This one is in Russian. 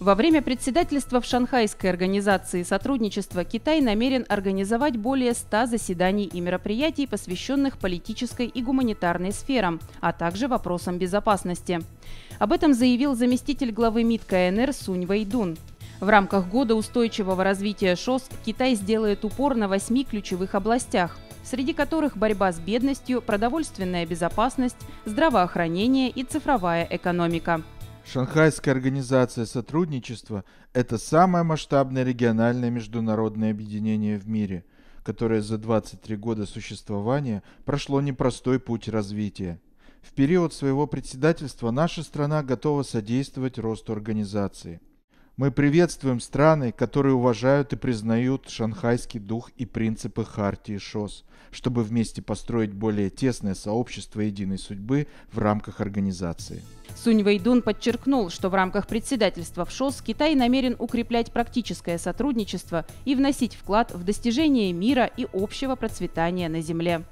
Во время председательства в Шанхайской организации сотрудничества Китай намерен организовать более 100 заседаний и мероприятий, посвященных политической и гуманитарной сферам, а также вопросам безопасности. Об этом заявил заместитель главы МИД КНР Сунь Вэйдун. В рамках Года устойчивого развития ШОС Китай сделает упор на восьми ключевых областях, среди которых борьба с бедностью, продовольственная безопасность, здравоохранение и цифровая экономика. Шанхайская организация сотрудничества – это самое масштабное региональное международное объединение в мире, которое за 23 года существования прошло непростой путь развития. В период своего председательства наша страна готова содействовать росту организации – мы приветствуем страны, которые уважают и признают шанхайский дух и принципы Хартии ШОС, чтобы вместе построить более тесное сообщество единой судьбы в рамках организации. Сунь Вэйдун подчеркнул, что в рамках председательства в ШОС Китай намерен укреплять практическое сотрудничество и вносить вклад в достижение мира и общего процветания на Земле.